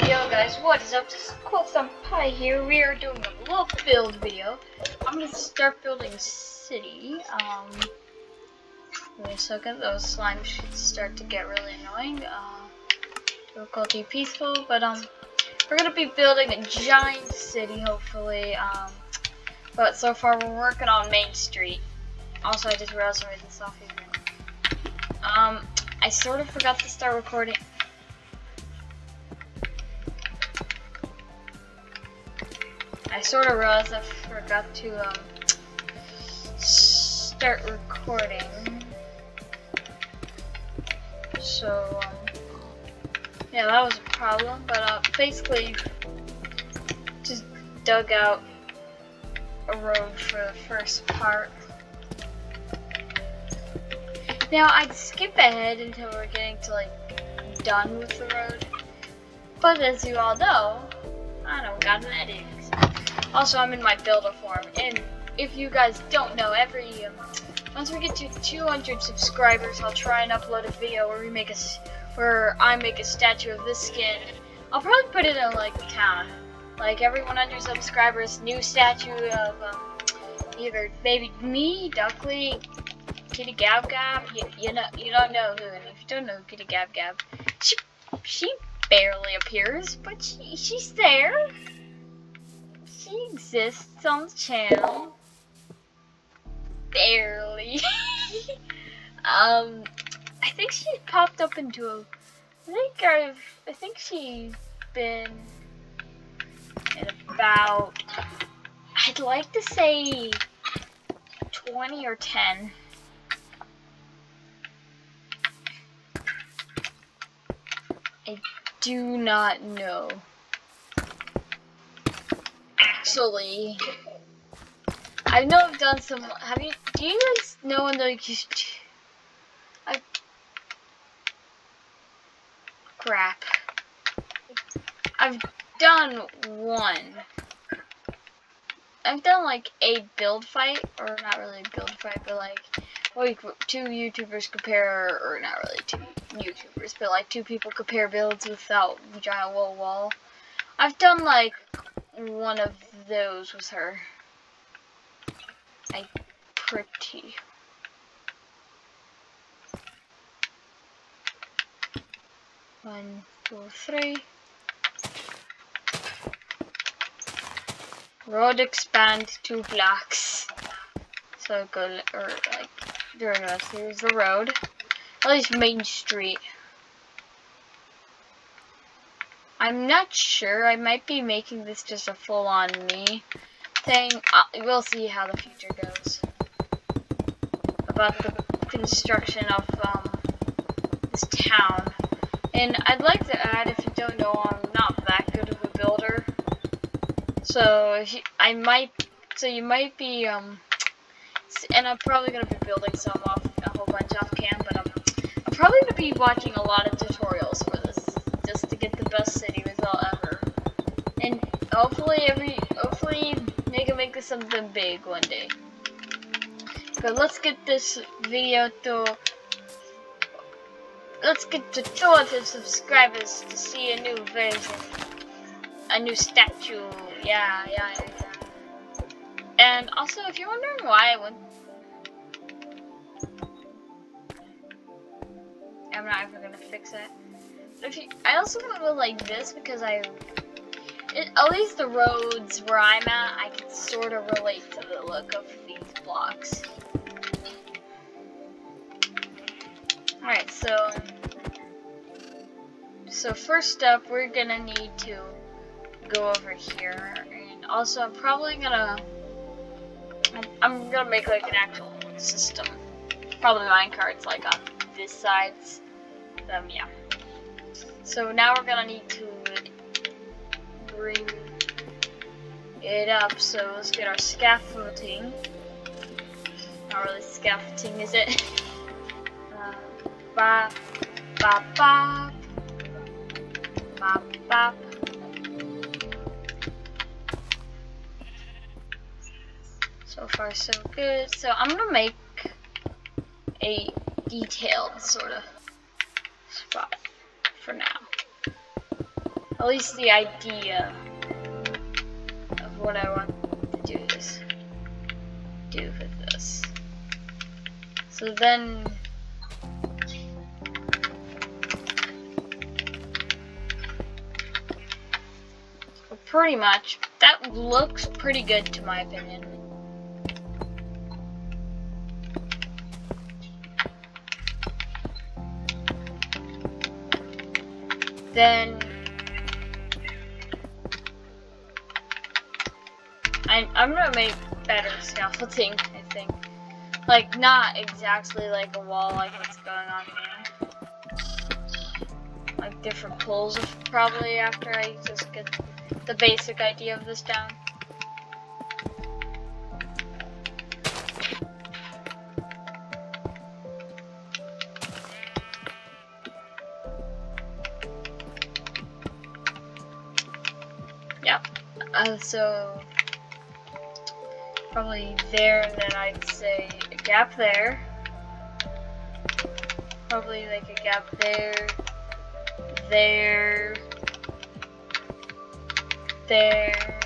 Yo guys, what is up? This is Cool Pie here. We are doing a little build video. I'm gonna start building a city. Um, wait a second, those slimes should start to get really annoying. Uh, difficulty peaceful, but um, we're gonna be building a giant city, hopefully. Um, but so far we're working on Main Street. Also, I just realized I this off. Um, I sort of forgot to start recording. I sort of realized I forgot to um, start recording. So, um, yeah, that was a problem. But uh, basically, just dug out a road for the first part. Now, I'd skip ahead until we're getting to, like, done with the road. But as you all know, I don't got an editing also, I'm in my builder form, and if you guys don't know, every um, once we get to 200 subscribers, I'll try and upload a video where we make a where I make a statue of this skin. I'll probably put it in like town, like every 100 subscribers, new statue of um, either maybe me, Duckley, Kitty Gab Gab. You, you know, you don't know who, and if you don't know Kitty Gab Gab, she she barely appears, but she she's there she exists on the channel. Barely. um, I think she popped up into a. I think I've. I think she's been in about. I'd like to say 20 or 10. I do not know actually, I know I've done some. Have you? Do you guys know when like you? I. Crap. I've done one. I've done like a build fight, or not really a build fight, but like, like two YouTubers compare, or not really two YouTubers, but like two people compare builds without giant wall wall. I've done like one of those with her. I pretty. One, two, three. Road expand two blocks. So go or like during us. Here's the road. At least Main Street. I'm not sure. I might be making this just a full-on me thing. Uh, we'll see how the future goes. About the construction of um, this town. And I'd like to add, if you don't know, I'm not that good of a builder. So I might, so you might be, um, and I'm probably gonna be building some off a whole bunch off cam, but I'm, I'm probably gonna be watching a lot of tutorials for this to get the best city result ever. And hopefully every hopefully they can make this something big one day. But let's get this video to let's get to 200 subscribers to see a new version. A new statue. Yeah, yeah, yeah. And also if you're wondering why I went I'm not ever gonna fix it. If you, I also want to go like this because I, it, at least the roads where I'm at, I can sort of relate to the look of these blocks. Alright, so, so first up, we're gonna need to go over here, and also I'm probably gonna, I'm, I'm gonna make like an actual system, probably mine minecarts like on this side, um, yeah. So now we're gonna need to bring it up. So let's get our scaffolding. Not really scaffolding, is it? Uh, ba, ba, ba, ba, ba. So far so good. So I'm gonna make a detailed sort of for now. at least the idea of what I want to do is do with this. So then pretty much that looks pretty good to my opinion. Then I, I'm gonna make better scaffolding, I think. Like, not exactly like a wall like what's going on here. Like different pulls probably after I just get the basic idea of this down. So probably there, and then I'd say a gap there. Probably like a gap there, there, there.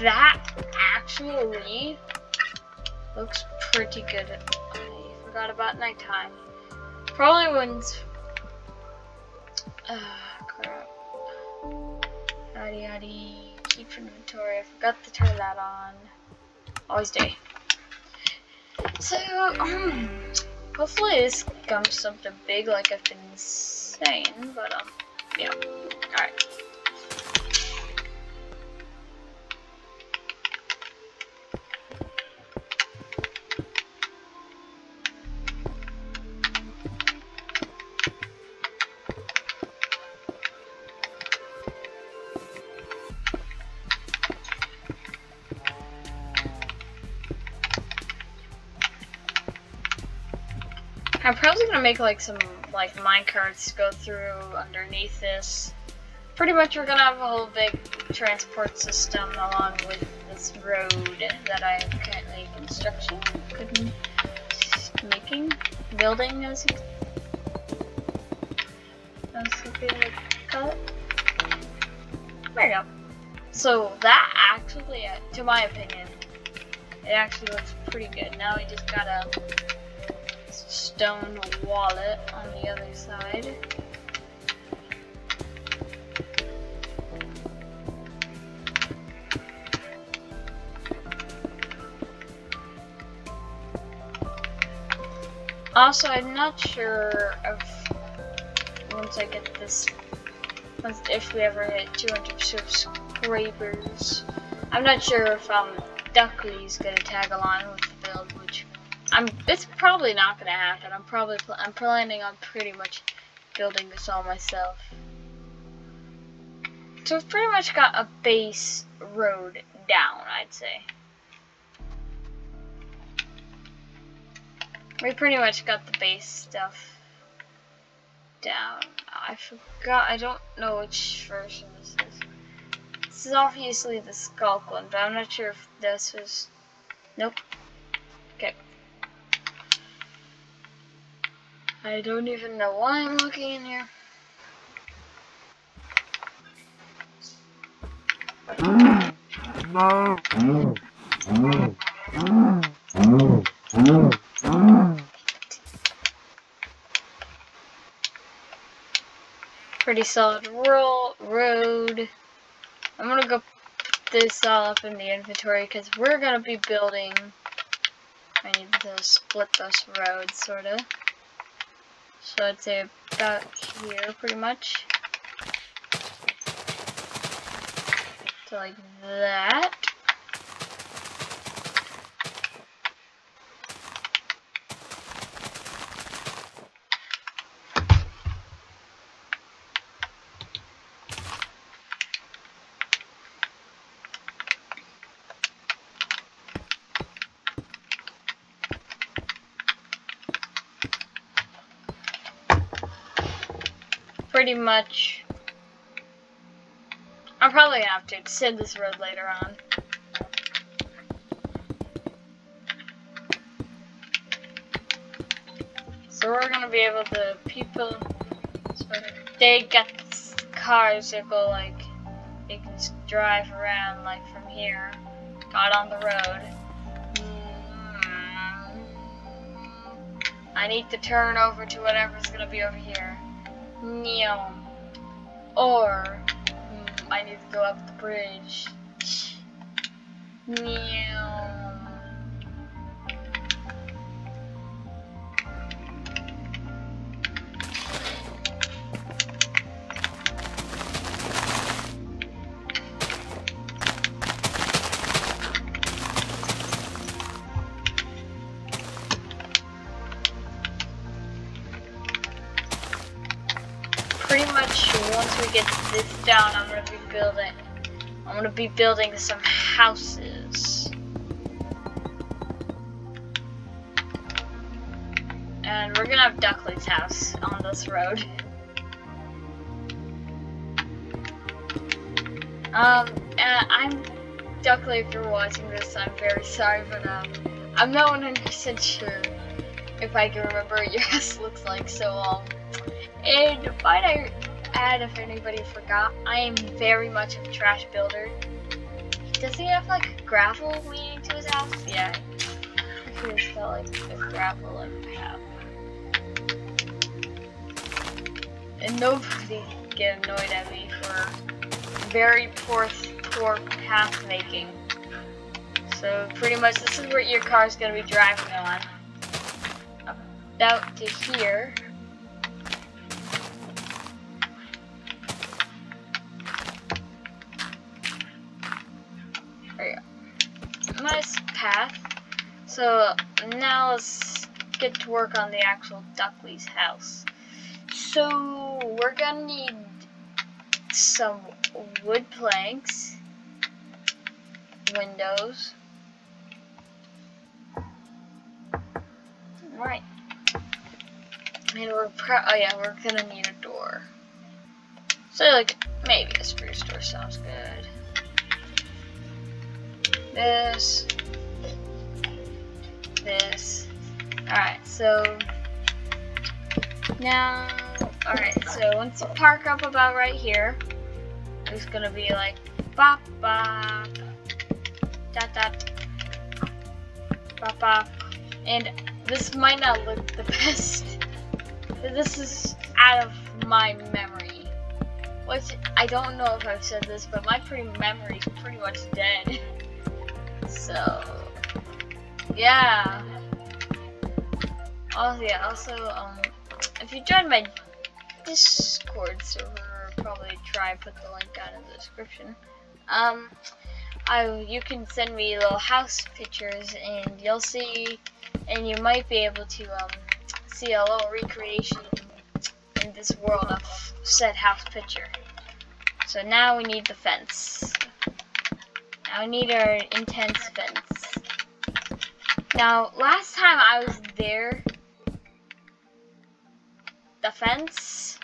That actually looks pretty good. I forgot about nighttime. Probably wouldn't. Ah, crap. Yaddy yaddy. Keep inventory. I forgot to turn that on. Always day. So, um, hopefully this comes something big like I've been saying, but, um, yeah. Alright. Gonna make like some like minecarts go through underneath this. Pretty much we're gonna have a whole big transport system along with this road that I am currently construction making, building as you as you call it. There you go. So that actually, uh, to my opinion, it actually looks pretty good. Now we just gotta stone wallet on the other side. Also, I'm not sure if once I get this, if we ever hit 200 subscribers, I'm not sure if um Duckley's gonna tag along I'm. It's probably not gonna happen. I'm probably. I'm planning on pretty much building this all myself. So we've pretty much got a base road down, I'd say. We pretty much got the base stuff down. I forgot. I don't know which version this is. This is obviously the Sculk one, but I'm not sure if this was. Nope. Okay. I don't even know why I'm looking in here. Pretty solid ro road. I'm gonna go put this all up in the inventory because we're gonna be building. I need to split this road, sorta. So I'd say about here, pretty much. Like that. Pretty much... I'm probably gonna have to extend this road later on. So we're gonna be able to people. They get cars that go like they can drive around like from here. Got on the road. Mm. I need to turn over to whatever's gonna be over here. Neon. Or mm, I need to go up the bridge. Neon. Pretty much once we get this down, I'm gonna be building. I'm gonna be building some houses. And we're gonna have Duckley's house on this road. Um, I'm Duckley. If you're watching this, I'm very sorry, but um, I'm not 100% sure if I can remember what your house looks like. So um. And might I add, if anybody forgot, I am very much a trash builder. Does he have like gravel leading to his house? Yeah. He just felt like the gravel like have. And nobody get annoyed at me for very poor, poor path making. So pretty much this is where your car is going to be driving on. About to here. Nice path. So now let's get to work on the actual Duckley's house. So we're gonna need some wood planks, windows. Right. And we're pro oh yeah, we're gonna need a door. So like maybe a spruce door sounds good this, this. Alright, so now, alright, so once you park up about right here, it's gonna be like bop bop, dot dot, bop bop, and this might not look the best. This is out of my memory. Which I don't know if I've said this, but my pretty memory is pretty much dead. So, yeah. Oh yeah, also, um, if you join my Discord server, probably try put the link down in the description. Um, I you can send me little house pictures, and you'll see, and you might be able to um see a little recreation in this world of said house picture. So now we need the fence. I need our intense fence. Now, last time I was there, the fence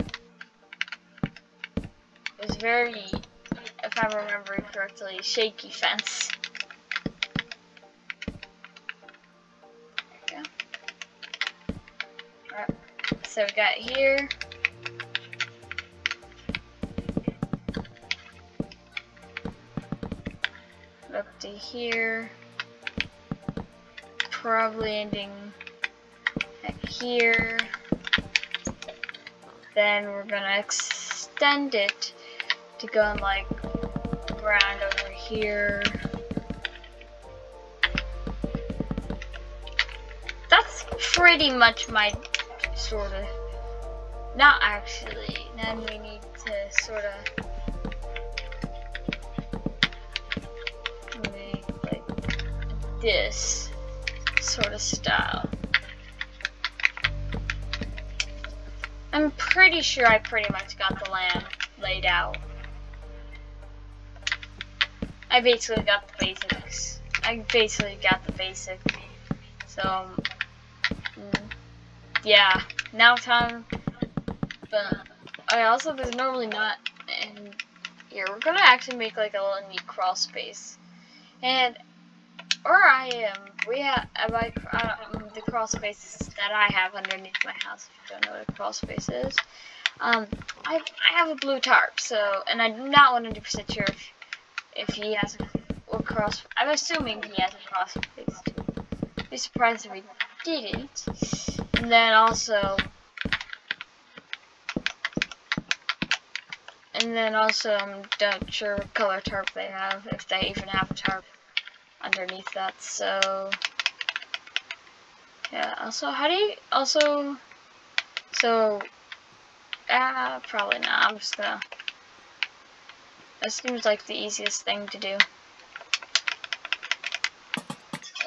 was very, if I'm remembering correctly, shaky fence. Alright, so we got here. Up to here. Probably ending at here. Then we're gonna extend it to go like around over here. That's pretty much my sort of, not actually, then we need to sort of this sort of style. I'm pretty sure I pretty much got the land laid out. I basically got the basics. I basically got the basic. So, um, yeah, now time. But I also there's normally not. And here we're gonna actually make like a little neat crawl space. And or I am. We have like uh, the crawl spaces that I have underneath my house. If you don't know what a crawl space is, um, I I have a blue tarp. So, and I'm not 100% sure if if he has a, a cross. I'm assuming he has a cross space too. Be surprised if he didn't. And then also. And then also, I'm not sure what color tarp they have, if they even have a tarp underneath that, so... Yeah, also, how do you, also, so, ah, probably not, I'm just gonna, that seems like the easiest thing to do.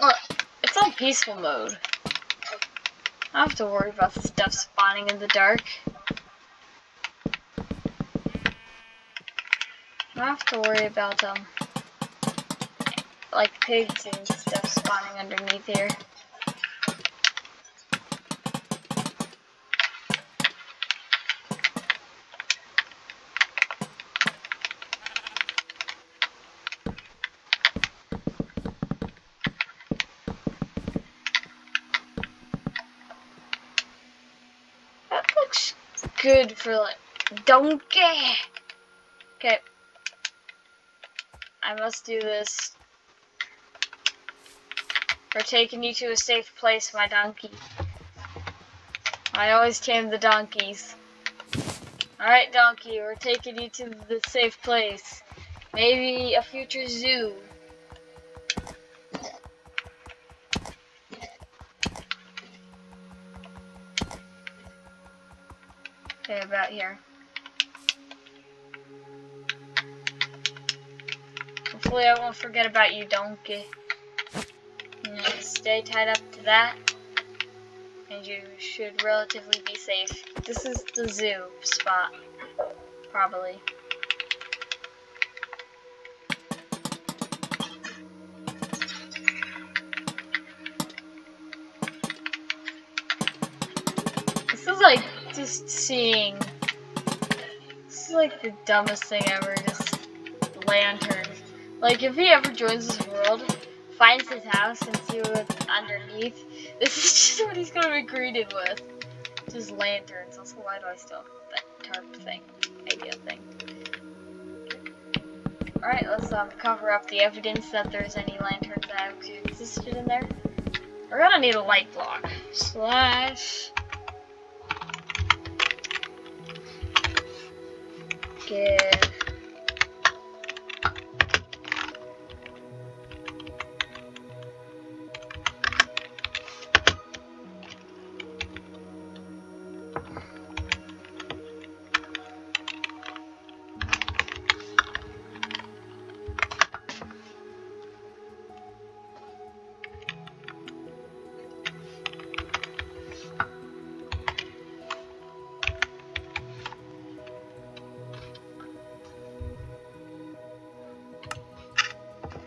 Look, it's on peaceful mode. I don't have to worry about stuff spawning in the dark. I don't have to worry about, um, like pigs and stuff spawning underneath here. That looks good for like donkey. Okay. I must do this. We're taking you to a safe place, my donkey. I always tame the donkeys. Alright, donkey, we're taking you to the safe place. Maybe a future zoo. Okay, about here. Hopefully I won't forget about you, donkey. Stay tied up to that. And you should relatively be safe. This is the zoo spot. Probably. This is like just seeing. This is like the dumbest thing ever. Just lanterns. Like if he ever joins this world, finds his house and see what's underneath, this is just what he's gonna be greeted with. Just lanterns. Also, why do I still have that tarp thing? Idea thing. Alright, let's um, cover up the evidence that there's any lanterns that existed in there. We're gonna need a light block. Slash. Give.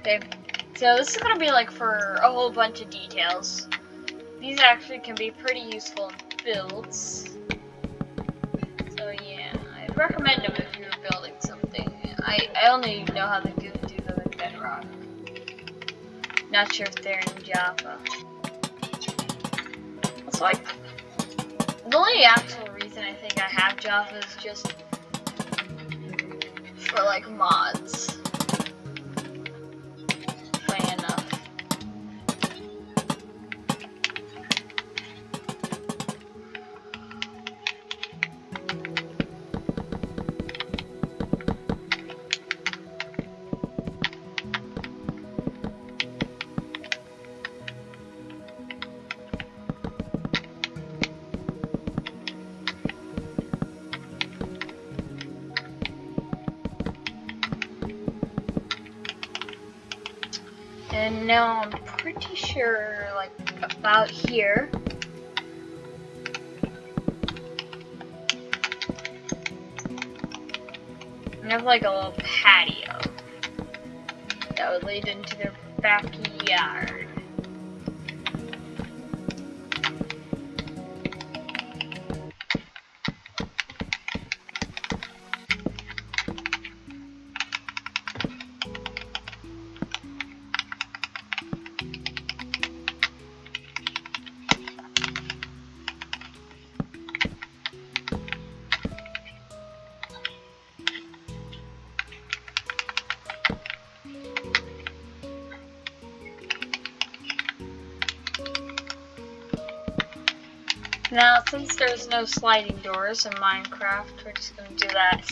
Okay, so this is gonna be like for a whole bunch of details. These actually can be pretty useful in builds. So yeah, I'd recommend them if you're building something. I, I only know how to do, do them in Bedrock. Not sure if they're in Java. It's like, the only actual reason I think I have Java is just for like mods. Sure, like, about here. I have like a little patio that would lead into their backyard. There's no sliding doors in Minecraft, we're just gonna do that.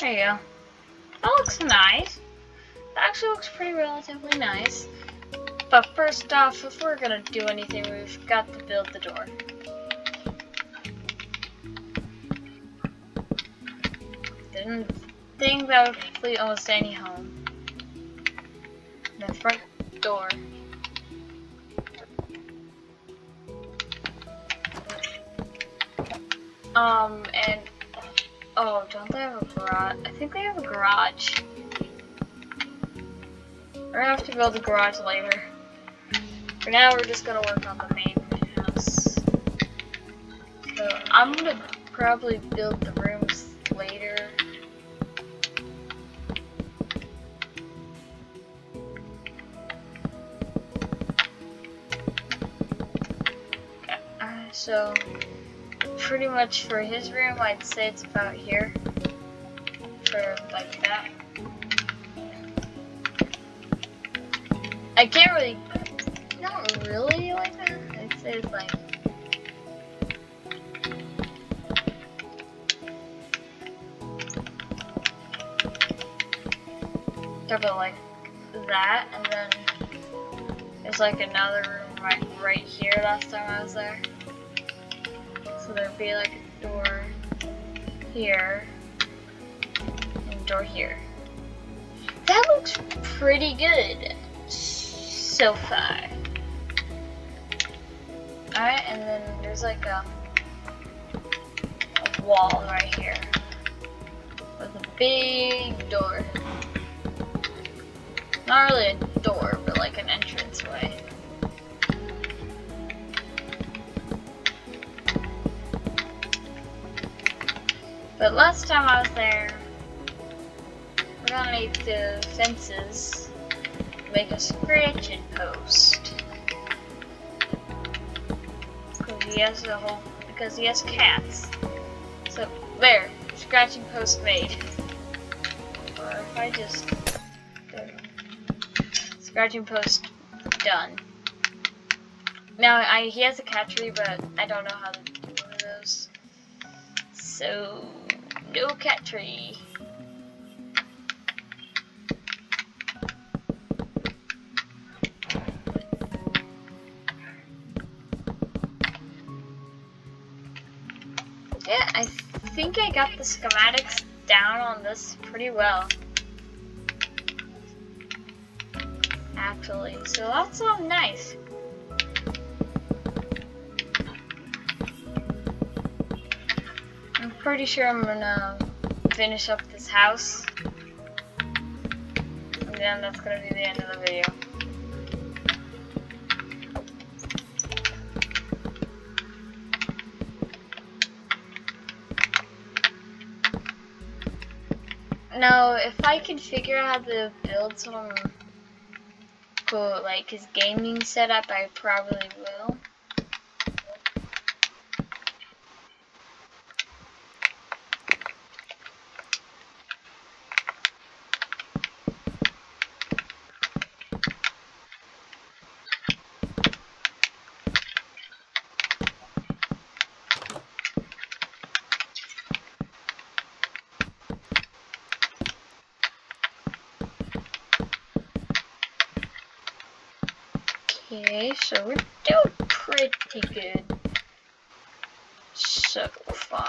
There you go. That looks nice. That actually looks pretty relatively nice. But first off, if we're gonna do anything, we've got to build the door. Didn't think that would complete almost any home. The front door. Um, and oh, don't they have a garage? I think they have a garage. We're gonna have to build a garage later. For now, we're just gonna work on the main house. So I'm gonna probably build the rooms later. So pretty much for his room, I'd say it's about here. For like that. I can't really, not really like that. I'd say it's like, about like that, and then there's like another room right right here. Last time I was there, there'd be like a door here and door here. That looks pretty good so far. Alright, and then there's like a, a wall right here with a big door. Not really a door, but like an entranceway. But last time I was there, we're gonna need the fences make a scratching post. Because he has a whole, because he has cats. So, there, scratching post made. Or if I just, scratching post done. Now, I he has a cat tree, but I don't know how to do one of those. So, no cat tree. Yeah, I think I got the schematics down on this pretty well. Actually, so that's all nice. Pretty sure I'm gonna finish up this house. And then that's gonna be the end of the video. Now, if I can figure out how to build some cool, like his gaming setup, I probably will. Okay, so we're doing pretty good so far.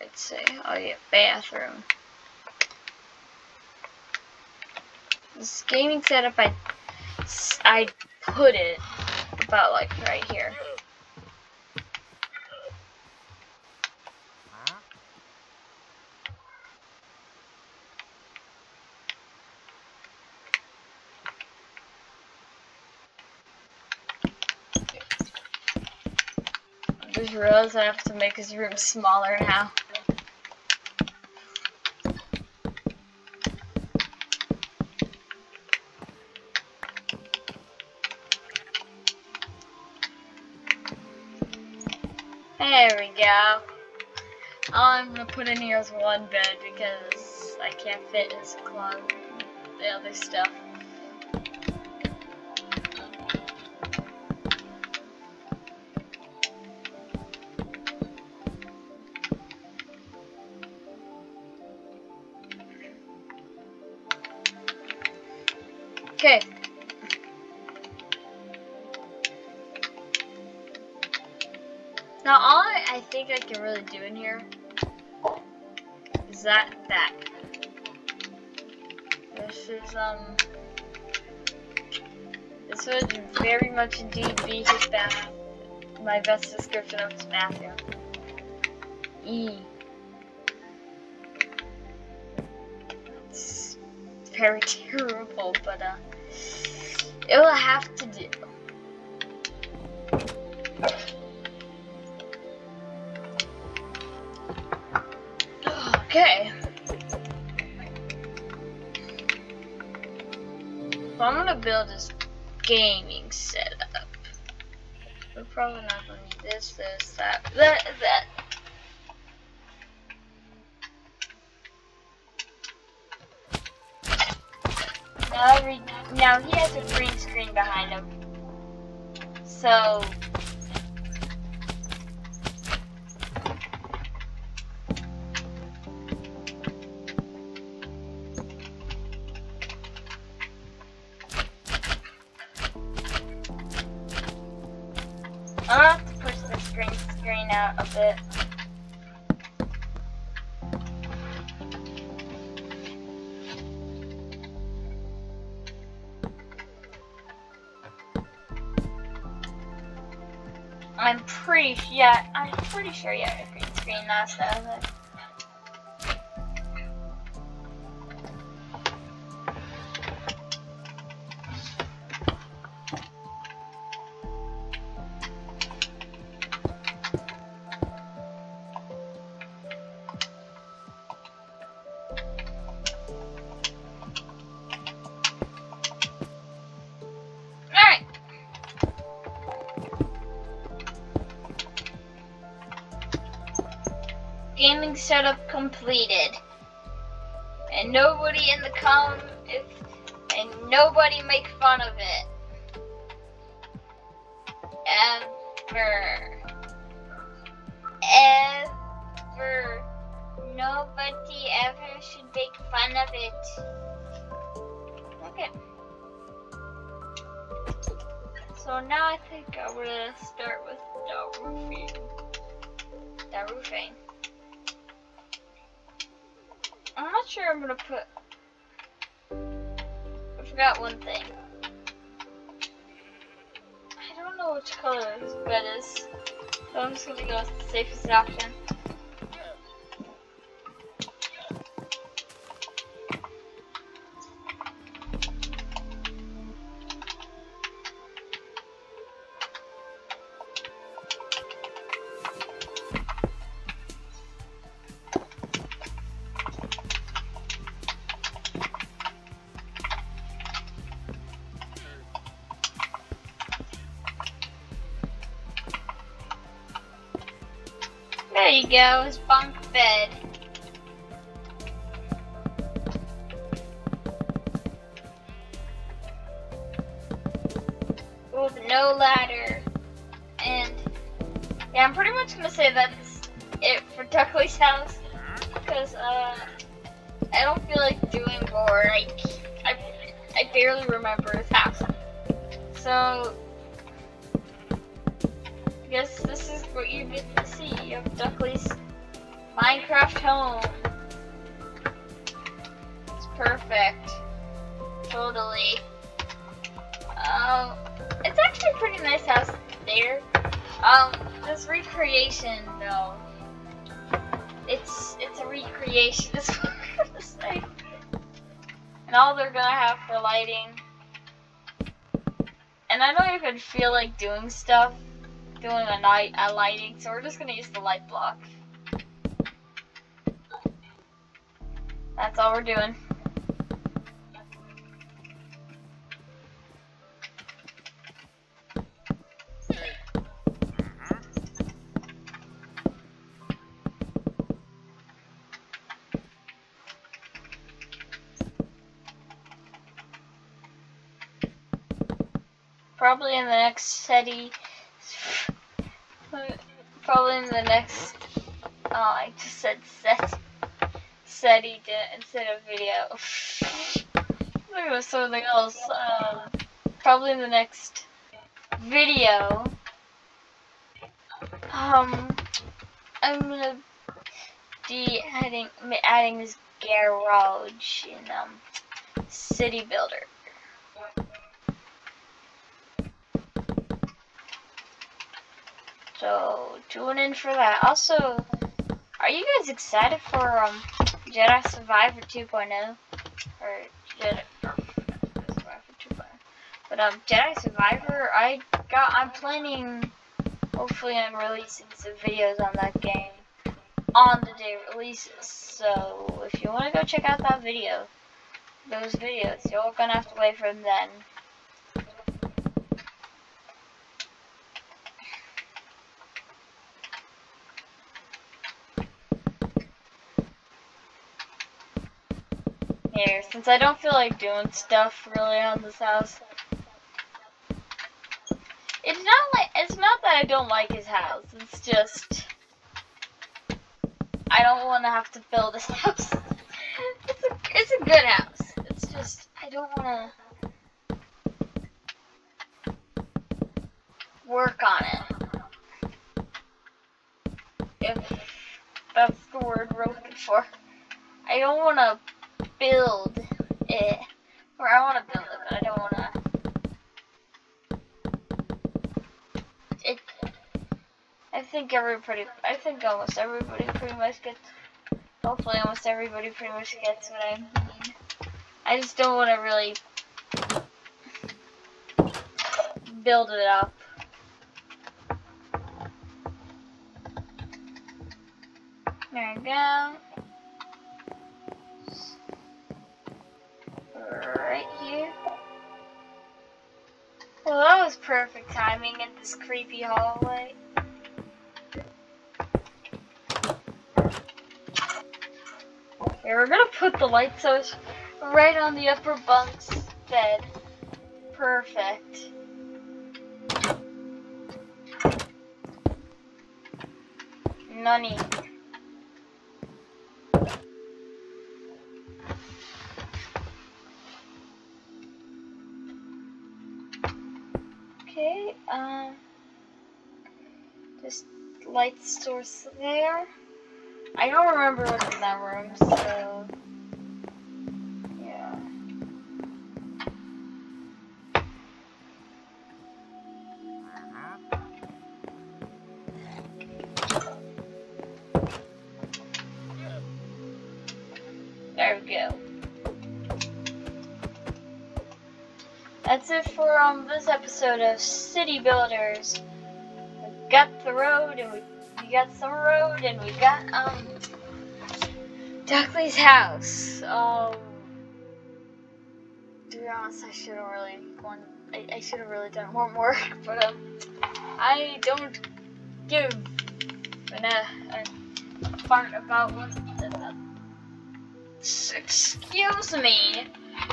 I'd say. Oh yeah, bathroom. Gaming setup, I I put it about like right here. I just realized I have to make his room smaller now. All I'm gonna put in here is one bed because I can't fit close the other stuff. Can really do in here is that that. This is um this would very much indeed be his bath my best description of his bathroom. E. It's very terrible, but uh it will have to do. Okay. So I'm gonna build this gaming setup. We're probably not gonna need this, this, that, that, that. Now, now he has a green screen behind him. So I'm pretty, yeah, I'm pretty sure you have a green screen last time. Setup completed. And nobody in the com if and nobody make fun of it. Ever. Ever. Nobody ever should make fun of it. Okay. So now I think I'm gonna start with the roofing. The roofing. Sure I'm gonna put. I forgot one thing. I don't know which color this bed is, so I'm just gonna go with the safest option. Doing. I, I, I barely remember his house. So I guess this is what you get to see of Duckley's Minecraft home. It's perfect. Totally. Um, it's actually a pretty nice house there. Um, this recreation though, it's it's a recreation. Is what I'm. And all they're gonna have for lighting. And I don't even feel like doing stuff doing a night a lighting, so we're just gonna use the light block. That's all we're doing. Probably in the next SETI, probably in the next, oh, I just said set, SETI instead of video. Think of something else. Um, probably in the next video. Um, I'm gonna be adding adding this garage in um City Builder. So tune in for that. Also, are you guys excited for um Jedi Survivor 2.0 or Jedi? But um, Jedi Survivor, I got. I'm planning. Hopefully, I'm releasing some videos on that game on the day it releases. So if you want to go check out that video, those videos, you're gonna have to wait for them then. Here, since I don't feel like doing stuff really on this house, it's not like it's not that I don't like his house. It's just I don't want to have to build this house. it's a it's a good house. It's just I don't want to work on it. If that's the word we're looking for. I don't want to build it. Or I want to build it, but I don't want to It. I think everybody, I think almost everybody pretty much gets, hopefully almost everybody pretty much gets what I mean. I just don't want to really build it up. There we go. Perfect timing in this creepy hallway. Okay, we're gonna put the light source right on the upper bunk's bed. Perfect. Nunny. Source there. I don't remember what's in that room, so... Yeah. There we go. That's it for um this episode of City Builders. We got the road and we we got some road and we got um Duckley's house. Um to be honest I should have really gone I, I should have really done more work, but um I don't give an, uh, a fart about what excuse me.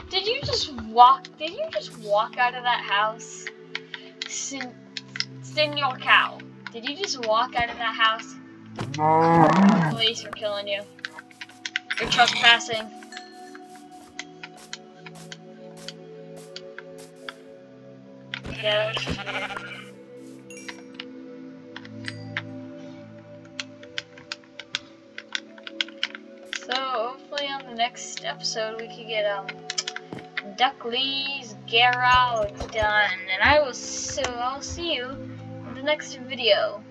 Did you just walk did you just walk out of that house? Sin Senor Cow. Did you just walk out of that house? Police are killing you. You're trespassing. Yeah. So hopefully on the next episode we can get um Duckley's garage done, and I will so I'll see you next video.